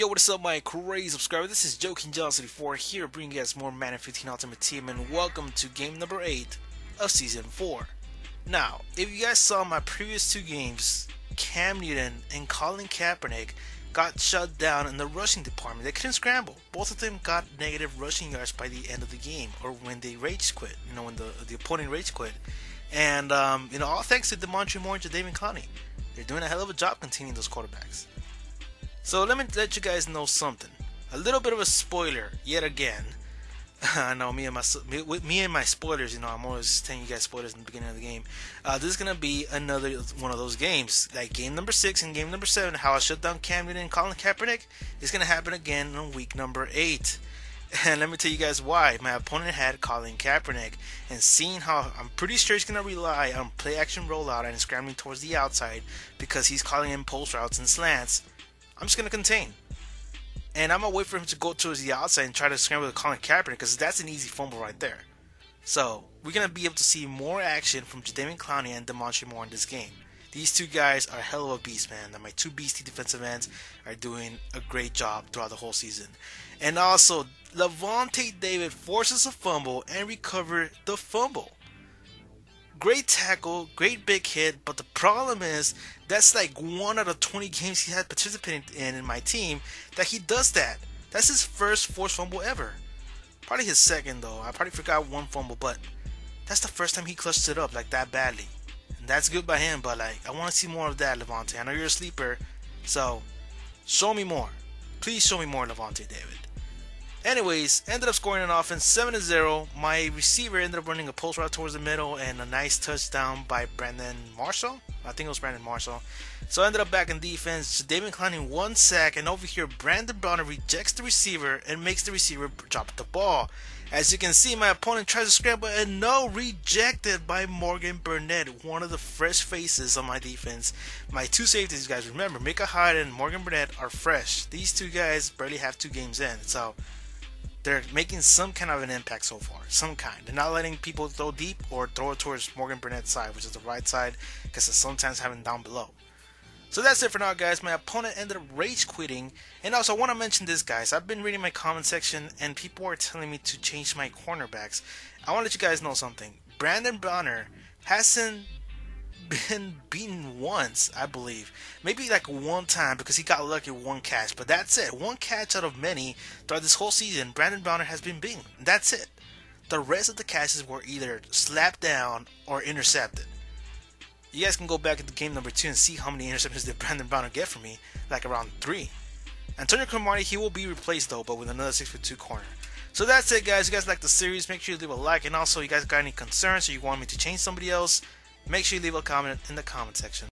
Yo, what is up, my crazy subscriber? This is Joe King Johnson 4 here, bringing you guys more Madden 15 Ultimate Team, and welcome to game number 8 of Season 4. Now, if you guys saw my previous two games, Cam Newton and Colin Kaepernick got shut down in the rushing department. They couldn't scramble. Both of them got negative rushing yards by the end of the game, or when they rage quit, you know, when the, the opponent rage quit. And, um, you know, all thanks to Damontre Moore and David Clowney. They're doing a hell of a job containing those quarterbacks. So let me let you guys know something. A little bit of a spoiler yet again. I know me and my me, me and my spoilers. You know, I'm always telling you guys spoilers in the beginning of the game. Uh, this is gonna be another one of those games, like game number six and game number seven. How I shut down Cam Newton and Colin Kaepernick is gonna happen again in week number eight. And let me tell you guys why. My opponent had Colin Kaepernick, and seeing how I'm pretty sure he's gonna rely on play action rollout and scrambling towards the outside because he's calling in post routes and slants. I'm just gonna contain. And I'm gonna wait for him to go towards the outside and try to scramble with Colin Kaepernick because that's an easy fumble right there. So we're gonna be able to see more action from Jadeveon Clowney and Damontre Moore in this game. These two guys are hell of a beast, man. And my two beastie defensive ends are doing a great job throughout the whole season. And also, Lavonte David forces a fumble and recover the fumble great tackle, great big hit, but the problem is that's like one out of 20 games he had participated in in my team that he does that. That's his first forced fumble ever. Probably his second though. I probably forgot one fumble, but that's the first time he clutched it up like that badly. And that's good by him, but like I want to see more of that, Lavonte. I know you're a sleeper, so show me more. Please show me more, Lavonte David. Anyways, ended up scoring an offense 7 0. My receiver ended up running a post route towards the middle and a nice touchdown by Brandon Marshall. I think it was Brandon Marshall. So I ended up back in defense. David Clowney one sack, and over here Brandon Browner rejects the receiver and makes the receiver drop the ball. As you can see, my opponent tries to scramble and no, rejected by Morgan Burnett, one of the fresh faces on my defense. My two safeties, guys, remember, Micah Hyde and Morgan Burnett are fresh. These two guys barely have two games in, so they're making some kind of an impact so far. Some kind. They're not letting people throw deep or throw it towards Morgan Burnett's side, which is the right side, because it's sometimes having down below. So that's it for now, guys. My opponent ended up rage quitting. And also, I want to mention this, guys. I've been reading my comment section, and people are telling me to change my cornerbacks. I want to let you guys know something. Brandon Browner hasn't been beaten once, I believe. Maybe like one time because he got lucky with one catch, but that's it. One catch out of many throughout this whole season, Brandon Browner has been beaten. That's it. The rest of the catches were either slapped down or intercepted. You guys can go back into game number two and see how many interceptions did Brandon Browner get for me, like around three. Antonio Cromartie, he will be replaced though, but with another 6 foot 2 corner. So that's it, guys. If You guys like the series? Make sure you leave a like, and also, you guys got any concerns or you want me to change somebody else? Make sure you leave a comment in the comment section.